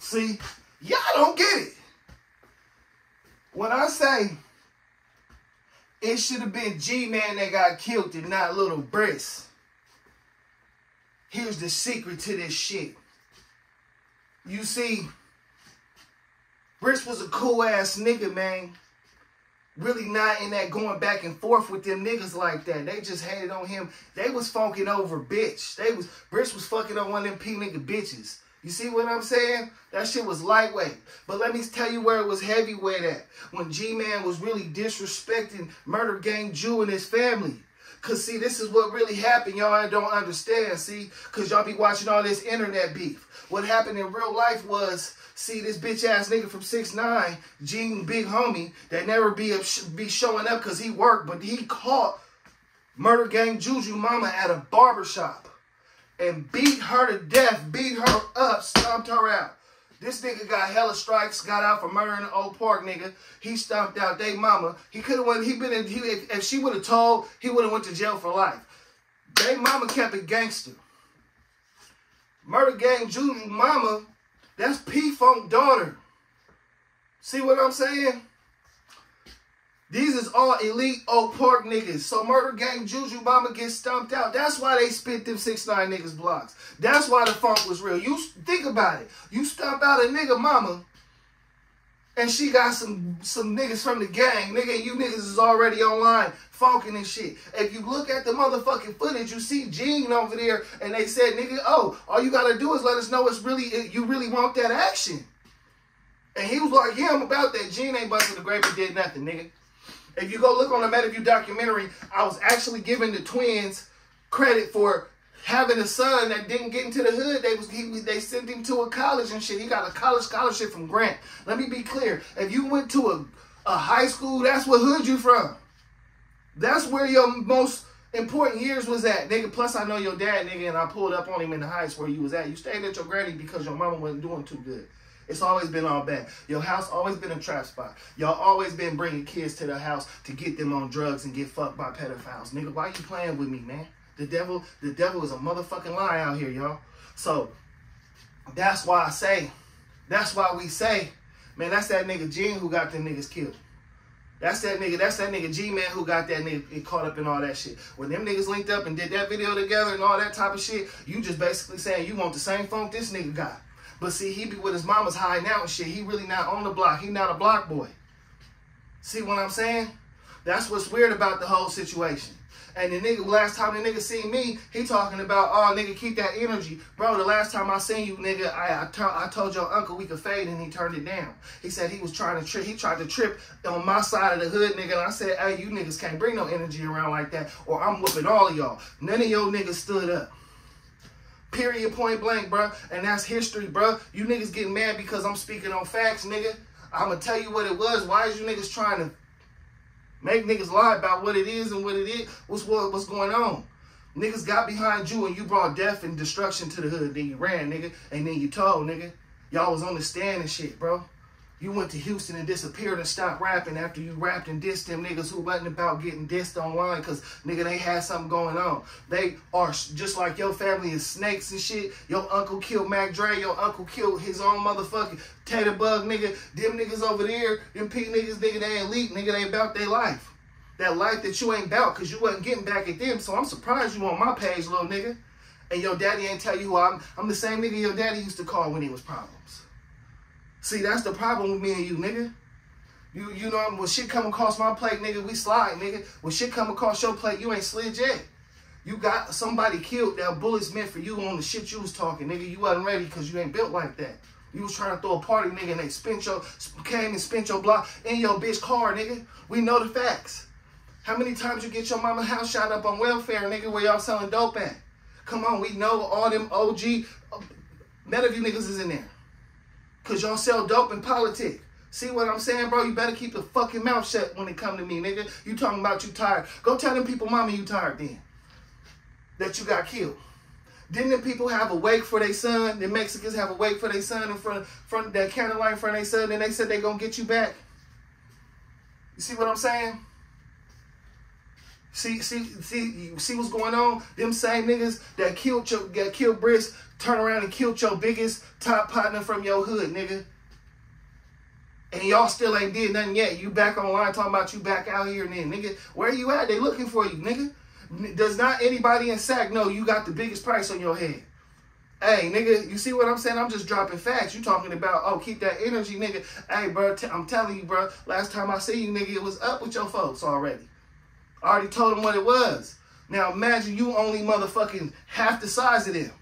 See, y'all don't get it. When I say it should have been G-Man that got killed and not Little Bris. Here's the secret to this shit. You see, Bris was a cool ass nigga, man. Really not in that going back and forth with them niggas like that. They just hated on him. They was funking over bitch. They was Bris was fucking on one of them P nigga bitches. You see what I'm saying? That shit was lightweight. But let me tell you where it was heavyweight at. When G-Man was really disrespecting Murder Gang Jew and his family. Cause see, this is what really happened. Y'all don't understand, see? Cause y'all be watching all this internet beef. What happened in real life was, see, this bitch ass nigga from 6 9 Gene Big Homie, that never be be showing up cause he worked, but he caught Murder Gang Juju Mama at a barbershop and beat her to death, beat her up, stomped her out. This nigga got hella strikes, got out for murdering an old park nigga. He stomped out they mama. He could have went, he been in, he, if, if she would have told, he would have went to jail for life. They mama kept it gangster. Murder gang Juju mama, that's P-Funk daughter. See what I'm saying? These is all elite Oak Park niggas. So Murder Gang Juju Mama gets stumped out. That's why they spit them 6 9 niggas blocks. That's why the funk was real. You think about it. You stump out a nigga mama and she got some some niggas from the gang. Nigga, you niggas is already online funking and shit. If you look at the motherfucking footage, you see Gene over there and they said, nigga, oh, all you gotta do is let us know it's really, you really want that action. And he was like, yeah, I'm about that. Gene ain't busting the grape and did nothing, nigga. If you go look on the Meadowview documentary, I was actually giving the twins credit for having a son that didn't get into the hood. They was he, they sent him to a college and shit. He got a college scholarship from Grant. Let me be clear. If you went to a, a high school, that's what hood you from. That's where your most important years was at, nigga. Plus, I know your dad, nigga, and I pulled up on him in the heights where you was at. You stayed at your granny because your mama wasn't doing too good. It's always been all bad. Your house always been a trap spot. Y'all always been bringing kids to the house to get them on drugs and get fucked by pedophiles. Nigga, why you playing with me, man? The devil, the devil is a motherfucking lie out here, y'all. So that's why I say, that's why we say, man, that's that nigga Gene who got them niggas killed. That's that nigga, that's that nigga G-Man who got that nigga caught up in all that shit. When them niggas linked up and did that video together and all that type of shit, you just basically saying you want the same funk this nigga got. But see, he be with his mama's hiding out and shit. He really not on the block. He not a block boy. See what I'm saying? That's what's weird about the whole situation. And the nigga, last time the nigga seen me, he talking about, oh, nigga, keep that energy. Bro, the last time I seen you, nigga, I, I, I told your uncle we could fade and he turned it down. He said he was trying to trip, he tried to trip on my side of the hood, nigga. And I said, hey, you niggas can't bring no energy around like that or I'm whooping all of y'all. None of your niggas stood up. Period, point blank, bro. And that's history, bro. You niggas getting mad because I'm speaking on facts, nigga. I'm going to tell you what it was. Why is you niggas trying to make niggas lie about what it is and what it is? What's, what, what's going on? Niggas got behind you and you brought death and destruction to the hood. Then you ran, nigga. And then you told, nigga. Y'all was on the stand and shit, bro. You went to Houston and disappeared and stopped rapping after you rapped and dissed them niggas who wasn't about getting dissed online because nigga they had something going on. They are just like your family is snakes and shit. Your uncle killed Mac Dre. Your uncle killed his own motherfucking Tater Bug nigga. Them niggas over there, them P niggas, nigga, they ain't elite. Nigga, they about their life. That life that you ain't about because you wasn't getting back at them. So I'm surprised you on my page, little nigga. And your daddy ain't tell you who I'm. I'm the same nigga your daddy used to call when he was problems. See, that's the problem with me and you, nigga. You you know, when shit come across my plate, nigga, we slide, nigga. When shit come across your plate, you ain't slid yet. You got somebody killed that bullets meant for you on the shit you was talking, nigga. You wasn't ready because you ain't built like that. You was trying to throw a party, nigga, and they spent your, came and spent your block in your bitch car, nigga. We know the facts. How many times you get your mama house shot up on welfare, nigga, where y'all selling dope at? Come on, we know all them OG uh, you niggas is in there. Cause y'all sell dope in politics. See what I'm saying, bro? You better keep your fucking mouth shut when it come to me, nigga. You talking about you tired. Go tell them people, mama, you tired then. That you got killed. Didn't the people have a wake for their son? The Mexicans have a wake for their son in front, front of that county line in front of their son, and they said they gonna get you back. You see what I'm saying? See, see, see, see what's going on? Them same niggas that killed your, that killed Bris turn around and killed your biggest top partner from your hood, nigga. And y'all still ain't did nothing yet. You back online talking about you back out here and then, nigga. Where you at? They looking for you, nigga. Does not anybody in SAC know you got the biggest price on your head? Hey, nigga, you see what I'm saying? I'm just dropping facts. You talking about, oh, keep that energy, nigga. Hey, bro, I'm telling you, bro, last time I see you, nigga, it was up with your folks already. I already told them what it was. Now imagine you only motherfucking half the size of them.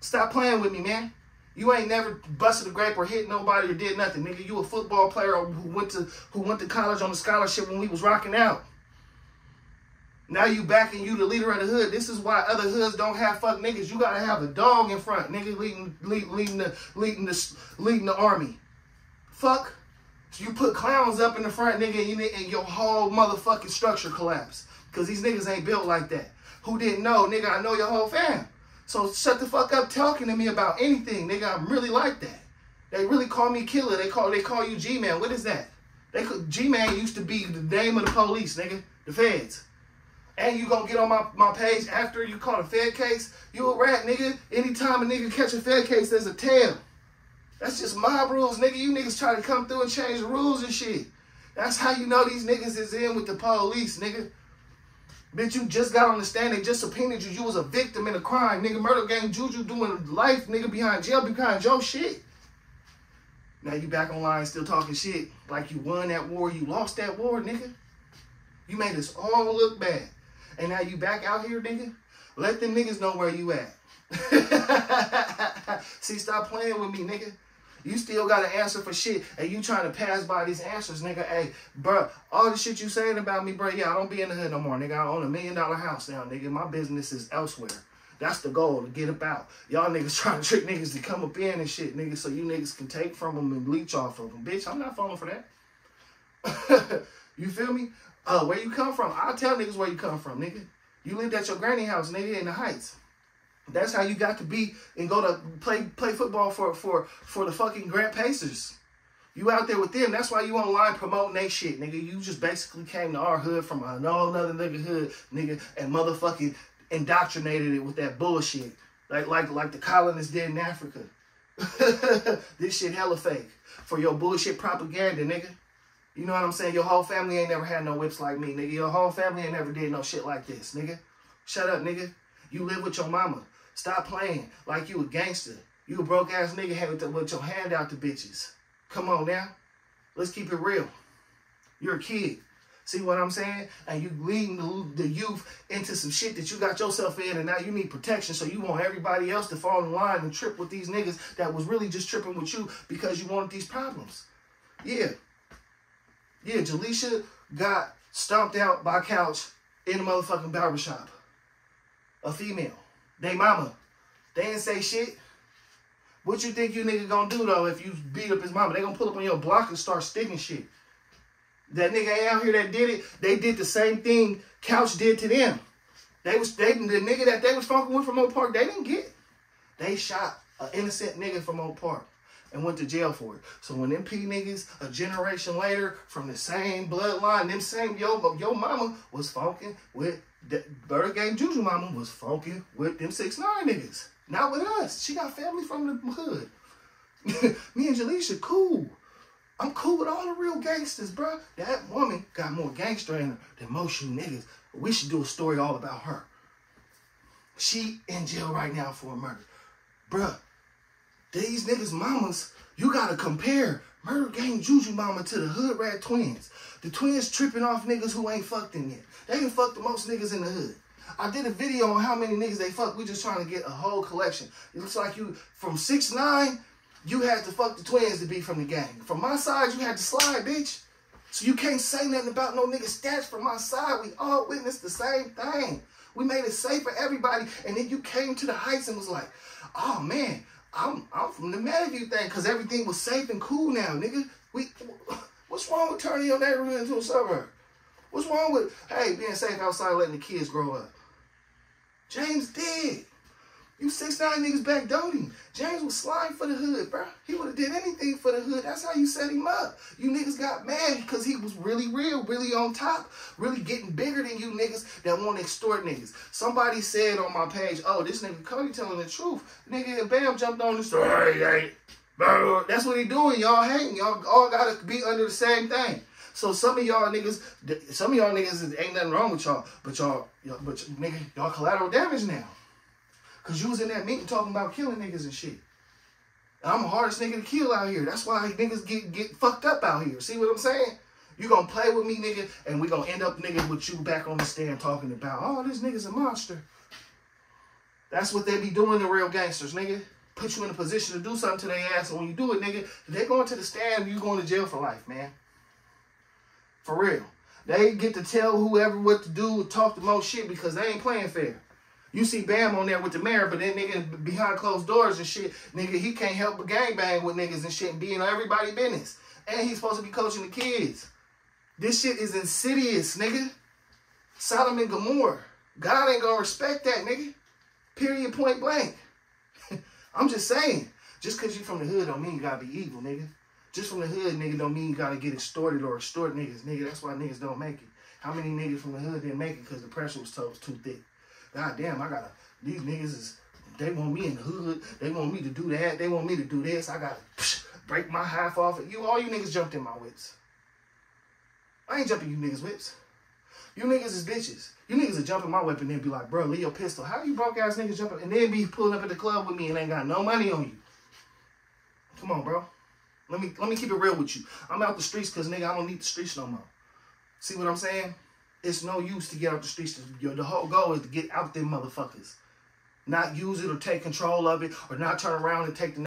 Stop playing with me, man. You ain't never busted a grape or hit nobody or did nothing, nigga. You a football player who went to who went to college on a scholarship when we was rocking out. Now you backing you the leader of the hood. This is why other hoods don't have fuck niggas. You gotta have a dog in front, nigga, leading lead, leading the leading the leading the army. Fuck. You put clowns up in the front, nigga, and, your whole motherfucking structure collapse. Cause these niggas ain't built like that. Who didn't know, nigga? I know your whole fam. So shut the fuck up talking to me about anything, nigga. I'm really like that. They really call me killer. They call they call you G-Man. What is that? They G-Man used to be the name of the police, nigga. The feds. And you gonna get on my, my page after you caught a fed case? You a rat, nigga. Anytime a nigga catch a fed case, there's a tail. That's just mob rules, nigga. You niggas try to come through and change the rules and shit. That's how you know these niggas is in with the police, nigga. Bitch, you just got on the stand. They just subpoenaed you. You was a victim in a crime. Nigga, murder gang juju doing life, nigga, behind jail, behind your shit. Now you back online still talking shit like you won that war. You lost that war, nigga. You made us all look bad. And now you back out here, nigga. Let them niggas know where you at. See, stop playing with me, nigga. You still got to answer for shit, and you trying to pass by these answers, nigga. Hey, bro, all the shit you saying about me, bro, yeah, I don't be in the hood no more, nigga. I own a million dollar house now, nigga. My business is elsewhere. That's the goal, to get up out. Y'all niggas trying to trick niggas to come up in and shit, nigga, so you niggas can take from them and bleach off of them. Bitch, I'm not falling for that. you feel me? Uh, where you come from? I'll tell niggas where you come from, nigga. You lived at your granny house, nigga, in the Heights. That's how you got to be and go to play play football for for for the fucking Grant Pacers. You out there with them. That's why you online promoting that shit, nigga. You just basically came to our hood from another nigga hood, nigga, and motherfucking indoctrinated it with that bullshit. Like like like the colonists did in Africa. this shit hella fake. For your bullshit propaganda, nigga. You know what I'm saying? Your whole family ain't never had no whips like me, nigga. Your whole family ain't never did no shit like this, nigga. Shut up, nigga. You live with your mama. Stop playing like you a gangster. You a broke ass nigga having with your hand out to bitches. Come on now. Let's keep it real. You're a kid. See what I'm saying? And you leading the, the, youth into some shit that you got yourself in, and now you need protection. So you want everybody else to fall in line and trip with these niggas that was really just tripping with you because you wanted these problems. Yeah. Yeah, Jaleisha got stomped out by couch in a motherfucking barbershop. A female. They mama. They didn't say shit. What you think you nigga gonna do though if you beat up his mama? They gonna pull up on your block and start sticking shit. That nigga out here that did it, they did the same thing Couch did to them. They was they the nigga that they was fucking with from Oak Park, they didn't get. They shot an innocent nigga from Oak Park and went to jail for it. So when them P niggas a generation later from the same bloodline, them same yo yo mama was fucking with the Bird Gang Juju mama was funky with them six nine niggas. Not with us. She got family from the hood. Me and Jaleisha, cool. I'm cool with all the real gangsters, bro. That woman got more gangster in her than most you niggas. We should do a story all about her. She in jail right now for a murder. Bruh, these niggas' mamas, you gotta compare Murder Gang Juju Mama to the Hood Rat Twins. The twins tripping off niggas who ain't fucked them yet. They can fuck the most niggas in the hood. I did a video on how many niggas they fuck. We just trying to get a whole collection. It looks like you, from six nine, you had to fuck the twins to be from the gang. From my side, you had to slide, bitch. So you can't say nothing about no nigga stats from my side. We all witnessed the same thing. We made it safe for everybody. And then you came to the heights and was like, oh man, I'm I'm from the Meadowview thing because everything was safe and cool now, nigga. We what's wrong with turning your neighborhood into a suburb? What's wrong with hey being safe outside letting the kids grow up? James did. You six nine niggas back him. James was sliding for the hood, bro. He would have did anything for the hood. That's how you set him up. You niggas got mad because he was really real, really on top, really getting bigger than you niggas that want to extort niggas. Somebody said on my page, oh, this nigga Cody telling the truth. Nigga Bam jumped on the story. That's what he doing. Y'all hating. Y'all all gotta be under the same thing. So some of y'all niggas, some of y'all niggas ain't nothing wrong with y'all, but y'all, but nigga, y'all collateral damage now. Cause you was in that meeting talking about killing niggas and shit. And I'm the hardest nigga to kill out here. That's why niggas get, get fucked up out here. See what I'm saying? You gonna play with me, nigga, and we gonna end up, nigga, with you back on the stand talking about, oh, this nigga's a monster. That's what they be doing to real gangsters, nigga. Put you in a position to do something to their ass, and when you do it, nigga, they going to the stand, you going to jail for life, man. For real. They get to tell whoever what to do, talk the most shit because they ain't playing fair. You see Bam on there with the mayor, but then nigga behind closed doors and shit, nigga, he can't help but gang bang with niggas and shit and be in everybody business. And he's supposed to be coaching the kids. This shit is insidious, nigga. Sodom and Gomorrah. God ain't gonna respect that, nigga. Period, point blank. I'm just saying. Just because you from the hood don't mean you gotta be evil, nigga. Just from the hood, nigga, don't mean you gotta get extorted or extort niggas, nigga. That's why niggas don't make it. How many niggas from the hood didn't make it because the pressure was too thick? God damn, I gotta, these niggas is, they want me in the hood. They want me to do that. They want me to do this. I gotta break my half off. You, all you niggas jumped in my whips. I ain't jumping you niggas whips. You niggas is bitches. You niggas are jumping my whip and then be like, bro, Leo pistol. How you broke ass niggas jumping and then be pulling up at the club with me and ain't got no money on you? Come on, bro. Let me let me keep it real with you. I'm out the streets because nigga, I don't need the streets no more. See what I'm saying? It's no use to get out the streets. The whole goal is to get out them motherfuckers. Not use it or take control of it or not turn around and take the